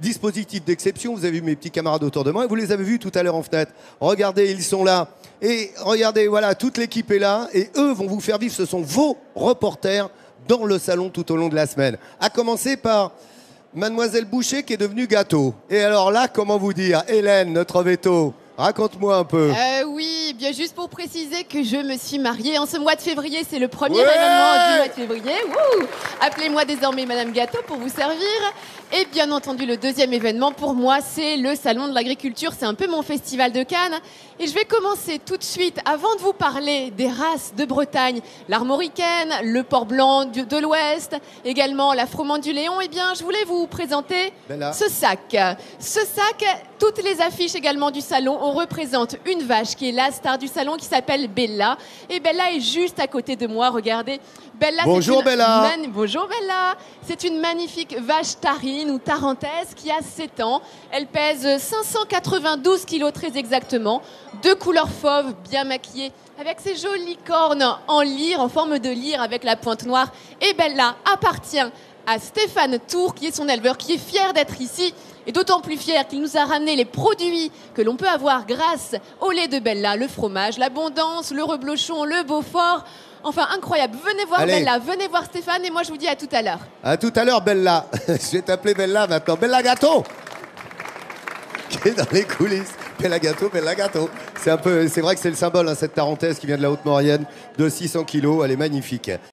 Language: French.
dispositif d'exception. Vous avez vu mes petits camarades autour de moi et vous les avez vus tout à l'heure en fenêtre. Regardez, ils sont là. Et regardez, voilà, toute l'équipe est là et eux vont vous faire vivre. Ce sont vos reporters dans le salon tout au long de la semaine. À commencer par Mademoiselle Boucher qui est devenue gâteau. Et alors là, comment vous dire? Hélène, notre veto, raconte-moi un peu. Euh, oui, bien juste pour préciser que je me suis mariée en ce mois de février, c'est le premier Ouais événement du mois de février. Appelez-moi désormais Madame Gâteau pour vous servir. Et bien entendu, le deuxième événement pour moi, c'est le Salon de l'Agriculture. C'est un peu mon festival de Cannes. Et je vais commencer tout de suite, avant de vous parler des races de Bretagne, l'armoricaine, le port blanc de l'Ouest, également la froment du Léon, eh bien, je voulais vous présenter Bella. ce sac. Ce sac, toutes les affiches également du salon, on représente une vache qui est la star du salon qui s'appelle Bella. Et Bella est juste à côté de moi, regardez. Bella, c'est Bonjour, une Bella. Bonjour Bella. C'est une magnifique vache tarine ou tarentaise qui a 7 ans. Elle pèse 592 kilos très exactement, de couleur fauve, bien maquillée, avec ses jolies cornes en lyre, en forme de lyre avec la pointe noire. Et Bella appartient à Stéphane Tour, qui est son éleveur, qui est fier d'être ici, et d'autant plus fier qu'il nous a ramené les produits que l'on peut avoir grâce au lait de Bella, le fromage, l'abondance, le reblochon, le Beaufort. Enfin, incroyable. Venez voir Allez. Bella, venez voir Stéphane, et moi je vous dis à tout à l'heure. À tout à l'heure, Bella. Je vais t'appeler Bella maintenant. Bella Gâteau Qui est dans les coulisses. Bella Gâteau, Bella Gâteau. C'est un peu, c'est vrai que c'est le symbole, hein, cette tarentaise qui vient de la Haute-Maurienne, de 600 kilos. Elle est magnifique.